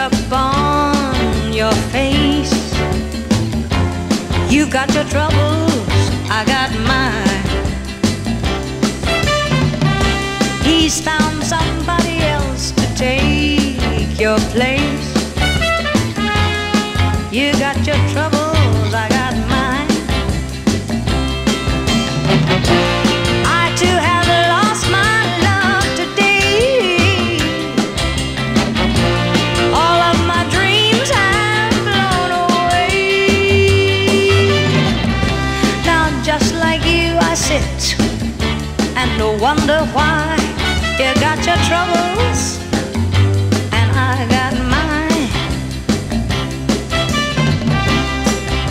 upon your face. You got your troubles, I got mine. He's found somebody else to take your place. You got your troubles, just like you, I sit and no wonder why you got your troubles and I got mine.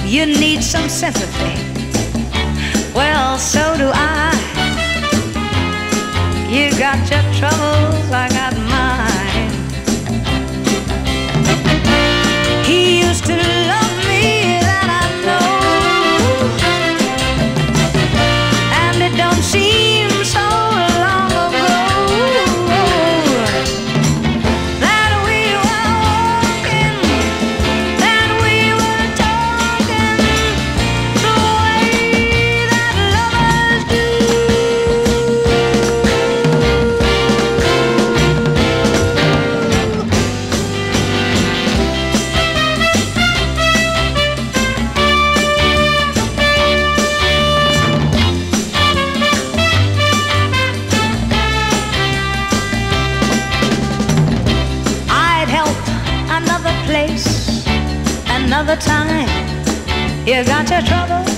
You need some sympathy. Well, so do I. You got your troubles, I got mine. And another time. You got your trouble.